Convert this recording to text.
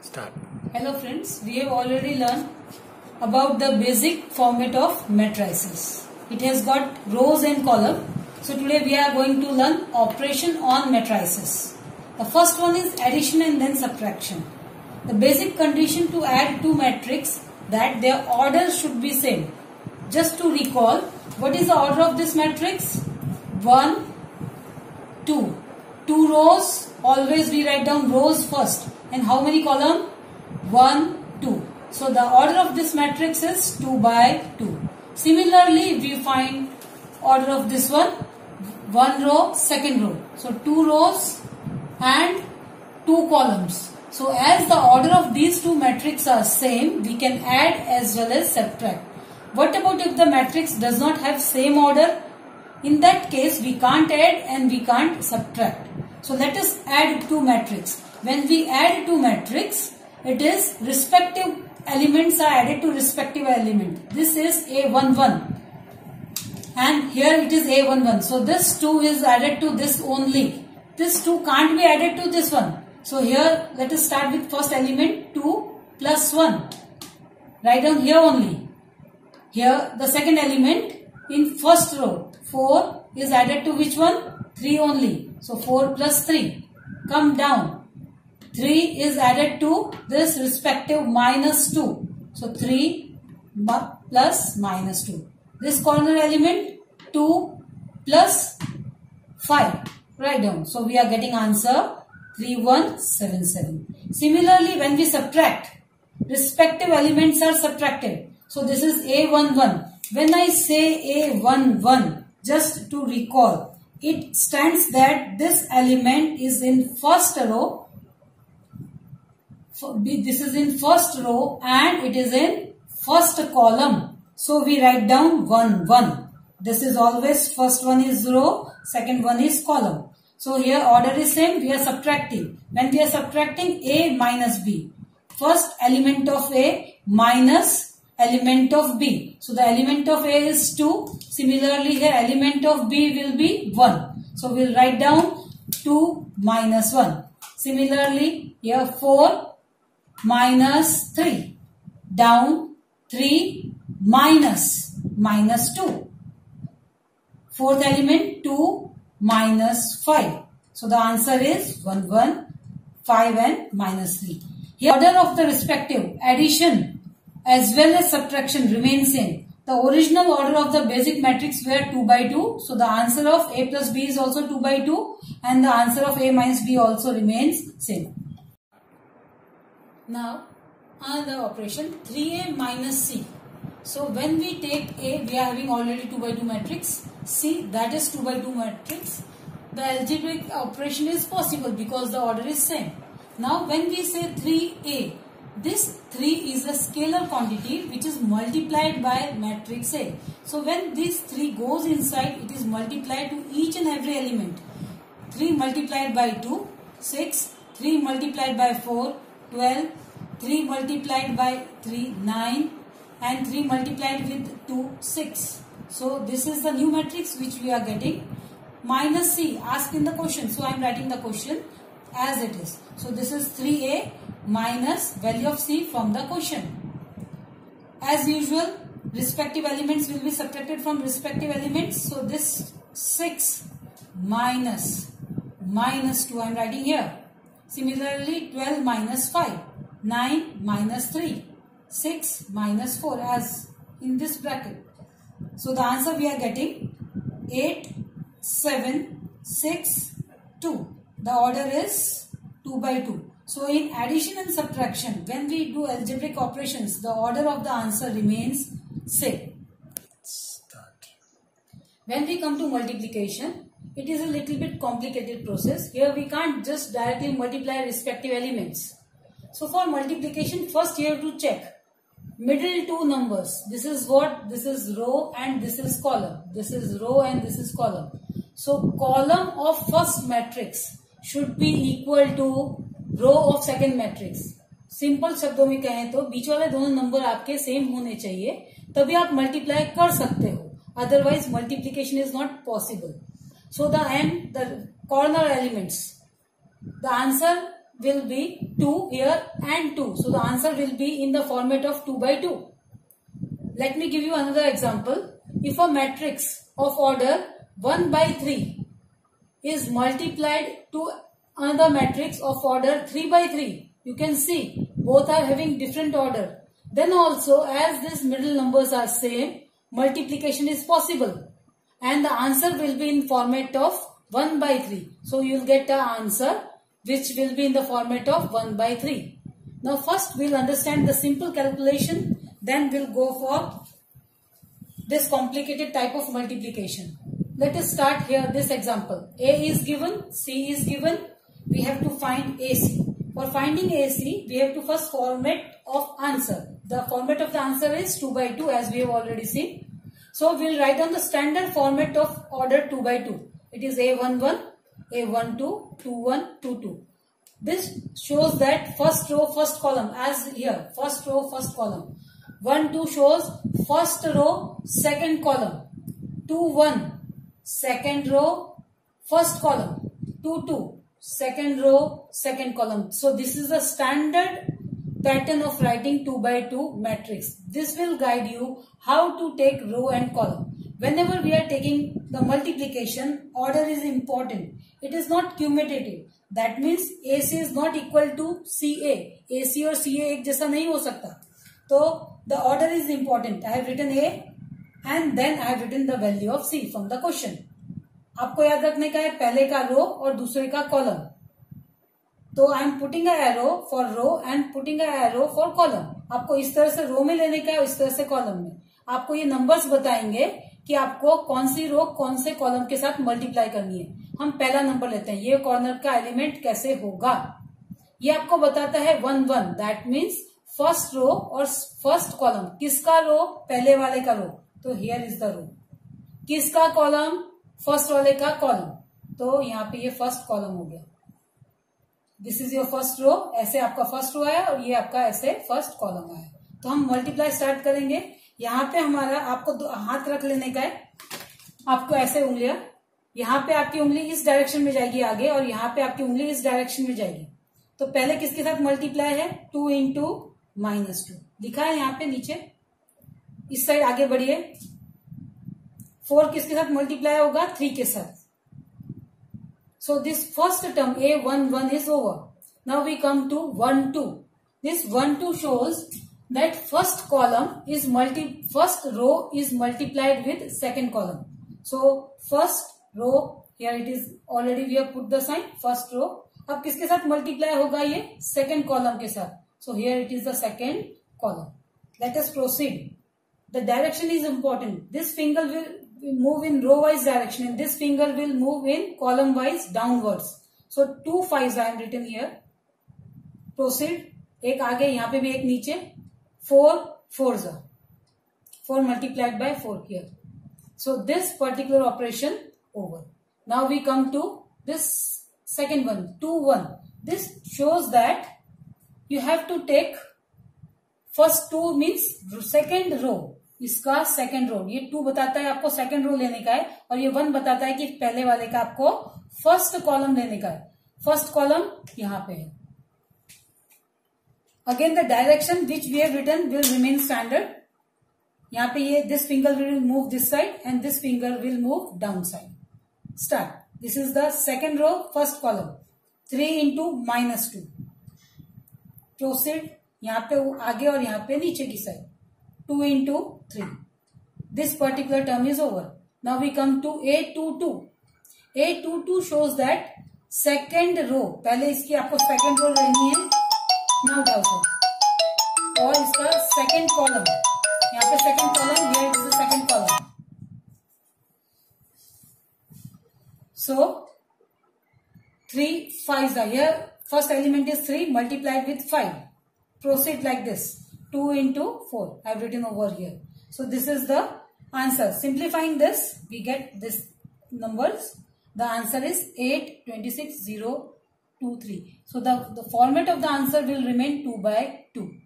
Start. Hello friends, we have already learned about the basic format of matrices. It has got rows and column. So today we are going to learn operation on matrices. The first one is addition and then subtraction. The basic condition to add two matrices that their order should be same. Just to recall, what is the order of this matrix? 1, 2. Two rows, always we write down rows first. And how many column? 1, 2. So the order of this matrix is 2 by 2. Similarly, we find order of this one, one row, second row. So two rows and two columns. So as the order of these two matrices are same, we can add as well as subtract. What about if the matrix does not have same order? In that case, we can't add and we can't subtract. So let us add two matrices. When we add two matrices, it is respective elements are added to respective element. This is A11 and here it is A11. So this 2 is added to this only. This 2 can't be added to this one. So here let us start with first element 2 plus 1. Write down here only. Here the second element in first row 4 is added to which one? 3 only. So 4 plus 3. Come down. 3 is added to this respective minus 2. So 3 plus minus 2. This corner element 2 plus 5. Write down. So we are getting answer 3177. Similarly when we subtract respective elements are subtracted. So this is A11. When I say A11 just to recall it stands that this element is in first row this is in first row and it is in first column. So we write down 1, 1. This is always first one is row, second one is column. So here order is same, we are subtracting. When we are subtracting A minus B, first element of A minus element of B. So the element of A is 2. Similarly here element of B will be 1. So we'll write down 2 minus 1. Similarly here 4 minus 3. Down 3 minus minus 2. Fourth element 2 minus 5. So the answer is 1, 1, 5 and minus 3. Here order of the respective addition as well as subtraction remains same. The original order of the basic matrix were 2 by 2. So the answer of A plus B is also 2 by 2 and the answer of A minus B also remains same. Now another operation 3A minus C. So when we take A, we are having already 2 by 2 matrix. C that is 2 by 2 matrix. The algebraic operation is possible because the order is same. Now when we say 3A, this 3 is a scalar quantity which is multiplied by matrix A. So when this 3 goes inside, it is multiplied to each and every element. 3 multiplied by 2, 6, 3 multiplied by 4, 12, 3 multiplied by 3, 9 and 3 multiplied with 2, 6. So this is the new matrix which we are getting. Minus C asked in the question. So I am writing the question as it is. So this is 3A minus value of C from the question. As usual, respective elements will be subtracted from respective elements. So this 6 minus minus 2 I am writing here. Similarly 12 minus 5, 9 minus 3, 6 minus 4 as in this bracket. So the answer we are getting 8, 7, 6, 2. The order is 2 by 2. So in addition and subtraction, when we do algebraic operations, the order of the answer remains same. When we come to multiplication, it is a little bit complicated process. Here we can't just directly multiply respective elements. So for multiplication, first you have to check middle two numbers. This is what? This is row and this is column. This is row and this is column. So column of first matrix should be equal to row of second matrix simple शब्दों में कहें तो बीच वाले दोनों number आपके same होने चाहिए तभी आप मल्टीप्लाई कर सकते हो Otherwise, multiplication is not possible. So the n, the corner elements, the answer will be 2 here and 2. So the answer will be in the format of 2 by 2. Let me give you another example. If a matrix of order 1 by 3 is multiplied to another matrix of order 3 by 3, you can see both are having different order. Then also as these middle numbers are same, multiplication is possible and the answer will be in format of 1 by 3. So you will get the answer which will be in the format of 1 by 3. Now first we'll understand the simple calculation then we'll go for this complicated type of multiplication. Let us start here this example. A is given, C is given. We have to find AC. For finding AC, we have to first format of answer. The format of the answer is 2 by 2 as we have already seen. So we'll write on the standard format of order 2 by 2. It is A11, A12, 21, 22. This shows that first row, first column as here. First row, first column. 1, 2 shows first row, second column. 2, 1, second row, first column. 2, 2, second row, second column. So this is the standard pattern of writing 2 by 2 matrix. This will guide you how to take row and column. Whenever we are taking the multiplication, order is important. It is not cumulative. That means AC is not equal to CA. AC और CA एक जैसा नहीं हो सकता. So the order is important. I have written A and then I have written the value of C from the question. आपको याद रखने का है पहले का रो और दूसरे का कॉलम तो I am putting arrow for row and putting arrow for column आपको इस तरह से रो में लेने का है इस तरह से कॉलम में। आपको ये नंबर्स बताएँगे कि आपको कौन सी रो कौन से कॉलम के साथ मल्टीप्लाई करनी है। हम पहला नंबर लेते हैं। ये कॉर्नर का एलिमेंट कैसे होगा? ये आपको बताता है one one that means first row और फ़र्स्ट कॉलम किसका रो पहले वाले का रो तो हियर इज़ द रो किसका कॉलम फ़र्स्ट वाले का कॉलम तो यहाँ पे ये फ़र्स्ट कॉलम हो गया। This is your first row ऐसे आपका फ़र्स्ट रो आया और ये आपका ऐसे फ़र्स्ट कॉलम आया। तो हम मल्टीप्लाई स्टार्ट करेंगे। यहाँ पे हमारा आपको हाथ रख लेने का है। आपको ऐसे उंगलियाँ। यहाँ पे आपकी उंगली इस डायरेक्शन में जाएगी आगे और यहाँ पे आपकी उंगली इस डायरेक्शन में जाएगी। तो पहले किसके साथ मल्टीप्लाई है? Two in to minus two लिखा है यहाँ पे नीचे। इस साइड आगे बढ़िए। फोर किसके साथ मल्टीप्लाई होगा? थ्री के साथ। So this first term A11 is over. Now we come to 1, 2. This 1, 2 shows that first column is multi, first row is multiplied with second column. So first row, here it is already we have put the sign, first row. अब किसके साथ multiply होगा ये second column के साथ so here it is the second column let us proceed the direction is important this finger will move in row wise direction and this finger will move in column wise downwards. So two fives I am written here. Proceed. एक आगे यहाँ पे भी एक नीचे four fours are four multiplied by four here. So this particular operation over. Now we come to this second one two one. This shows that you have to take first two means second row इसका second row ये two बताता है आपको second row लेने का है और ये वन बताता है कि पहले वाले का आपको फ़र्स्ट कॉलम लेने का है। फ़र्स्ट कॉलम यहाँ पे है। Again the direction which we have return will remain standard यहाँ पे ये this finger will move this side and this finger will move down side start this is the second row first column three into minus two proceed यहाँ पे आगे और यहाँ पे नीचे की side 2 into 3. This particular term is over. Now we come to A22. A22 shows that second row. पहले इसकी आपको second row लेनी है now डाउट और इसका second column. यहाँ पे second column here is the second column. So three fives are here. First element is three multiplied with five. Proceed like this. 2 into 4. I have written over here. So this is the answer. Simplifying this, we get this numbers. The answer is 8, 26, 0, 2, 3. So the, the format of the answer will remain 2 by 2.